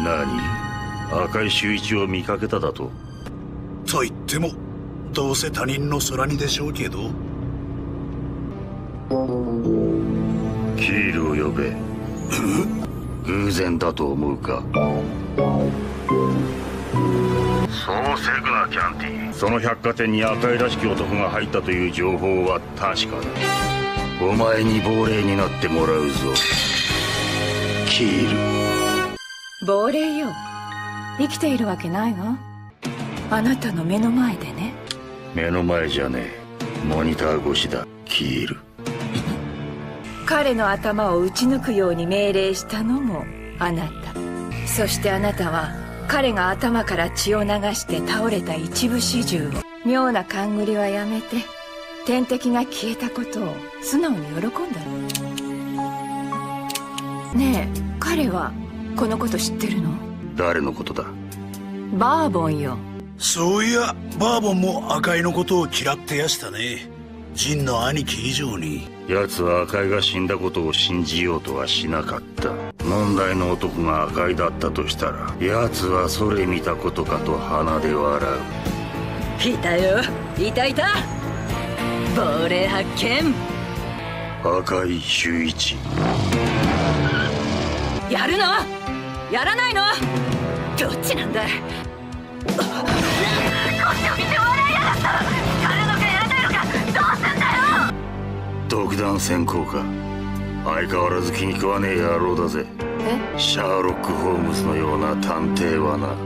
何？赤い周一を見かけただと？と言ってもどうせ他人の空にでしょうけど。キールを呼べ。偶然だと思うか？そうせぐなキャンティその百貨店に赤いらしき男が入ったという情報は確かだ。お前に亡霊になってもらうぞ。キール亡霊よ。生きているわけないわ。あなたの目の前でね。目の前じゃねえ。モニター越しだ。キール彼の頭を撃ち抜くように命令したのもあなた。そしてあなたは彼が頭から血を流して倒れた一部始終を妙な勘繰りはやめて天敵が消えたことを素直に喜んだの。ねえ彼はこのこと知ってるの？誰のことだ？バーボンよ。そういやバーボンも赤井のことを嫌ってやしたね。ジンの兄貴以上に。奴は赤井が死んだことを信じようとはしなかった。問題の男が赤井だったとしたら奴はそれ見たことかと鼻で笑う。いたよ。いたいた。亡霊発見。赤井秀一。やるのやらないの？どっちなんだい？こっちを見て笑いや！がったやるのかやらないのか？どうすんだよ！独断専行か相変わらず気に食わねえ野郎だぜ。え？シャーロック・ホームズのような探偵はな